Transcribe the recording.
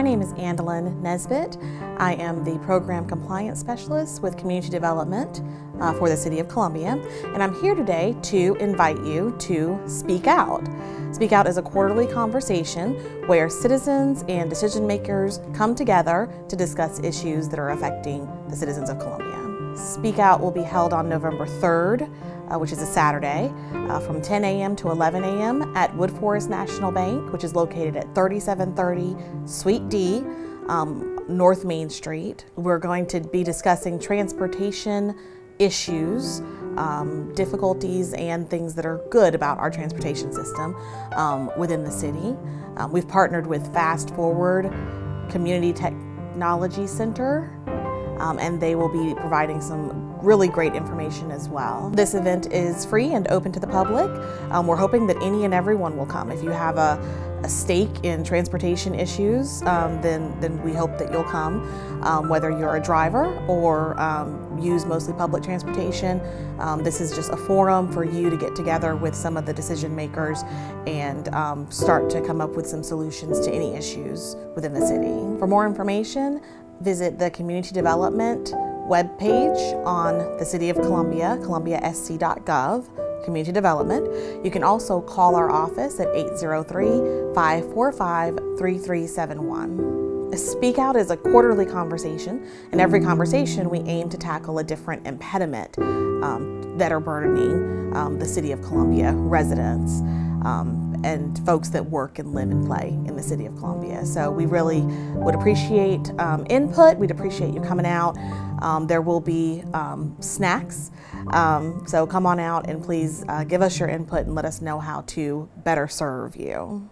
My name is Andalyn Nesbitt. I am the Program Compliance Specialist with Community Development uh, for the City of Columbia, and I'm here today to invite you to Speak Out. Speak Out is a quarterly conversation where citizens and decision makers come together to discuss issues that are affecting the citizens of Columbia. Speak Out will be held on November 3rd uh, which is a Saturday, uh, from 10 a.m. to 11 a.m. at Woodforest National Bank, which is located at 3730 Suite D, um, North Main Street. We're going to be discussing transportation issues, um, difficulties, and things that are good about our transportation system um, within the city. Um, we've partnered with Fast Forward Community Technology Center um, and they will be providing some really great information as well. This event is free and open to the public. Um, we're hoping that any and everyone will come. If you have a, a stake in transportation issues, um, then, then we hope that you'll come. Um, whether you're a driver or um, use mostly public transportation, um, this is just a forum for you to get together with some of the decision makers and um, start to come up with some solutions to any issues within the city. For more information, visit the Community Development webpage on the City of Columbia, columbiasc.gov, Community Development. You can also call our office at 803-545-3371. Speak Out is a quarterly conversation. In every conversation, we aim to tackle a different impediment um, that are burdening um, the City of Columbia residents. Um, and folks that work and live and play in the city of Columbia. So we really would appreciate um, input. We'd appreciate you coming out. Um, there will be um, snacks. Um, so come on out and please uh, give us your input and let us know how to better serve you.